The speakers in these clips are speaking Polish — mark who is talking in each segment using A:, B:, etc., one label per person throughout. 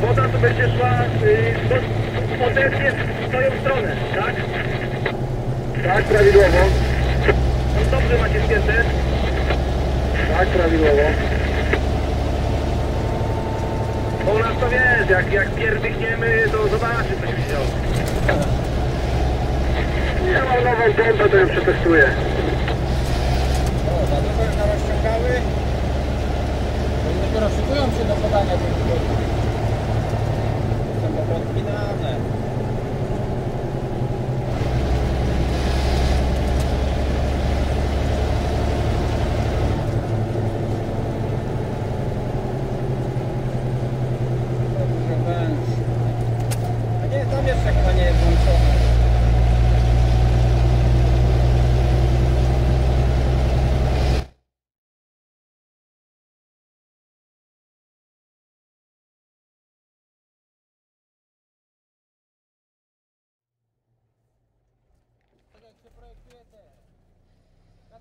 A: woda to będzie szła y, w swoją stronę, tak? Tak, prawidłowo. No dobrze macie spięte.
B: Tak, prawidłowo.
A: Bo u nas to wiesz, jak, jak pierdychniemy, to zobaczy, co się działo.
B: Ja mam nową pompę, to ją przetestuję.
C: O, na drugą rozciągały.
D: Oni dopiero szykują się do podania tych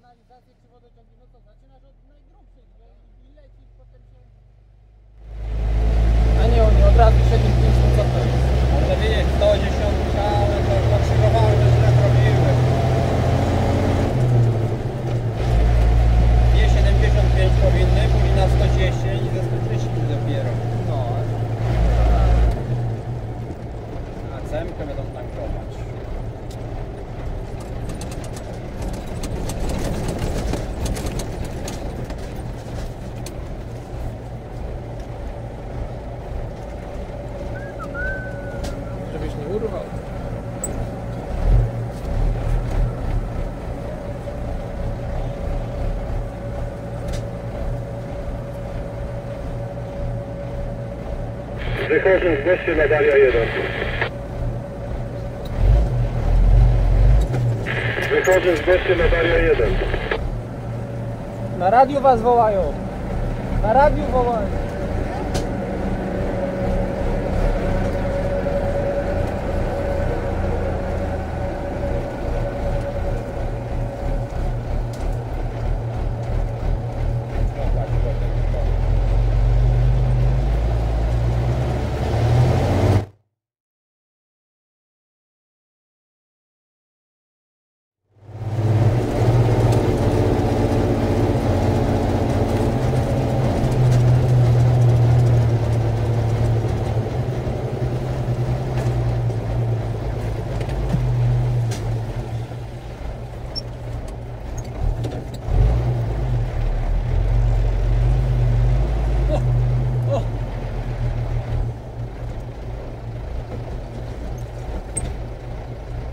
D: kanalizacje czy wodociągi, no to zaczynasz od najgrubszych i leci potem się... A nie, oni od razu 7,5 co to jest?
C: Ale wiesz, 110, ale to pokrzyżowały, że źle robiły. Nie 75 powinny, później na 110 i ze 130 dopiero.
D: No.
C: A cemkę będą tankować.
B: Wychodzę z goście na Daria 1. Wychodzę z goście na Daria 1.
D: Na radiu was wołają. Na radiu wołają.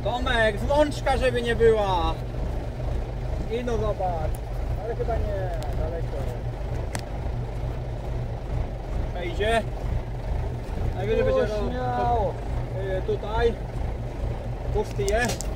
C: Tomek, złączka żeby nie była. I no zobacz. Ale chyba nie, daleko. Przejdzie. Najwyżej będzie śmiało. y, tutaj. Pusty jest.